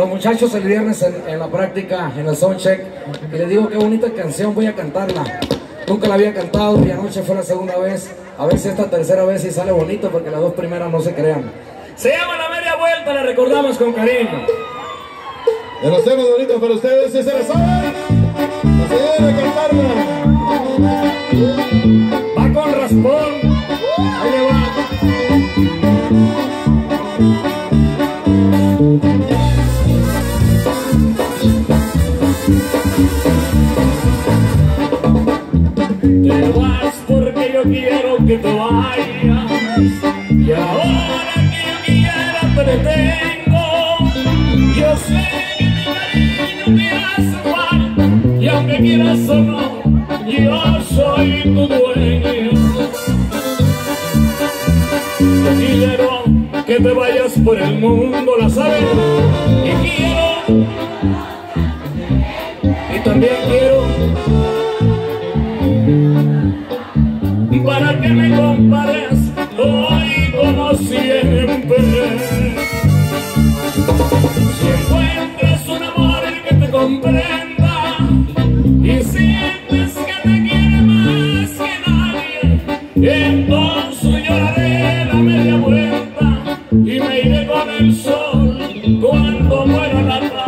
los muchachos el viernes en, en la práctica, en el soundcheck, y les digo qué bonita canción, voy a cantarla. Nunca la había cantado y anoche fue la segunda vez. A ver si esta tercera vez sí sale bonito porque las dos primeras no se crean. Se llama La Media Vuelta, la recordamos con cariño. De los temas bonitos para ustedes, si se la saben, ayuden a cantarla. Va con raspón. Que te vayas Y ahora que quiera te detengo Yo sé que mi cariño te hace falta Y aunque quieras o no, yo soy tu dueño. Yo quiero que te vayas por el mundo, la sabes Y quiero Y también quiero me compares hoy como siempre. Si encuentras un amor que te comprenda y sientes que te quiere más que nadie, entonces yo haré la media vuelta y me iré con el sol cuando muera la tarde.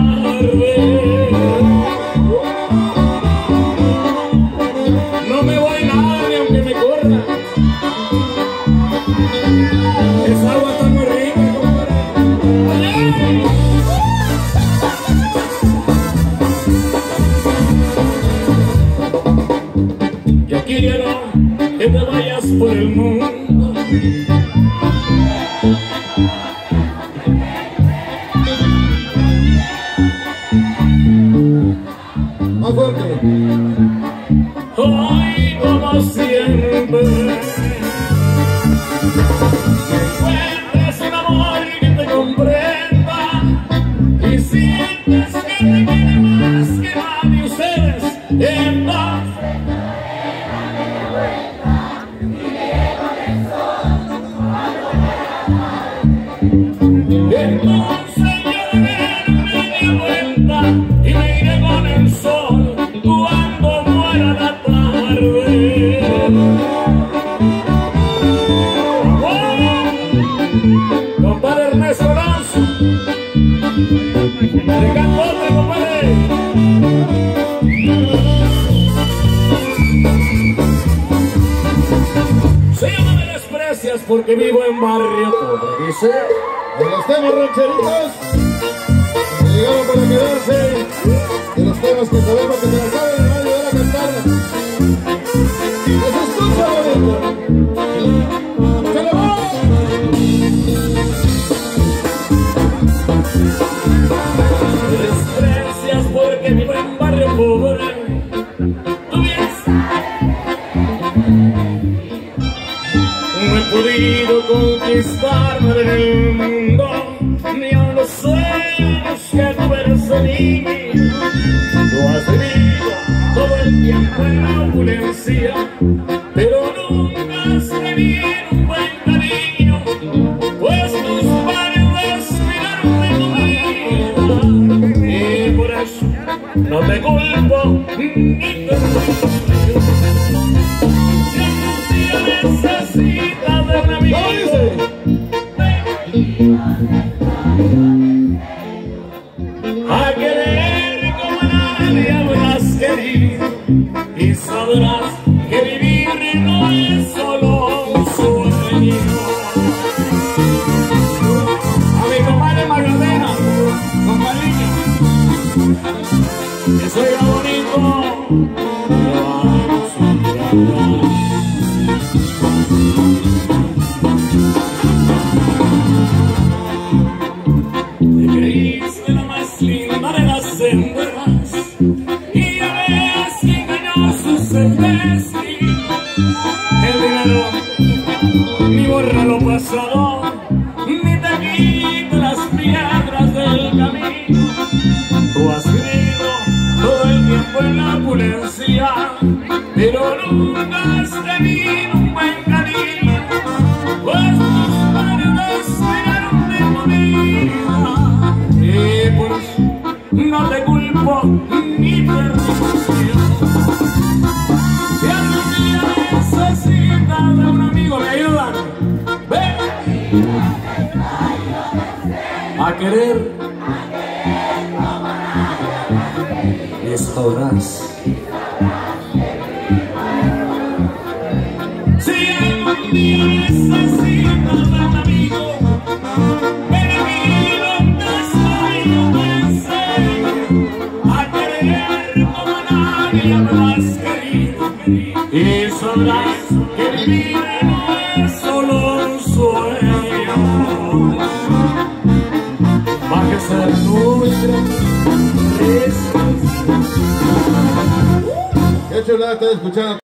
Que te vayas por el mundo. Más fuerte. ¡Le canto otra, compadre! Se llama Me desprecias porque vivo en barrio pobre, dice. De los temas rancheritos, que llegaron para quedarse. De los temas que sabemos que se la saben, van a ayudar a cantarla. ¡Les escucha, bonito! Vivo en barrio pobre. Tú bien No he podido conquistarme del mundo Ni a los sueños que tuve desde niño Tú has vivido todo el tiempo en la opulencia te culpo pero nunca has tenido un buen cariño, pues tus padres miraron de morir, y por no te culpo ni te renuncio. Si algún día necesitas de un amigo, me ayudan, ven a querer. Y sabrás. Si algún día necesitas un amigo, ven aquí donde estoy, yo te enseño a querer como nadie habrás querido. Y sabrás que vivir no es solo un sueño. Chulada estar escuchando.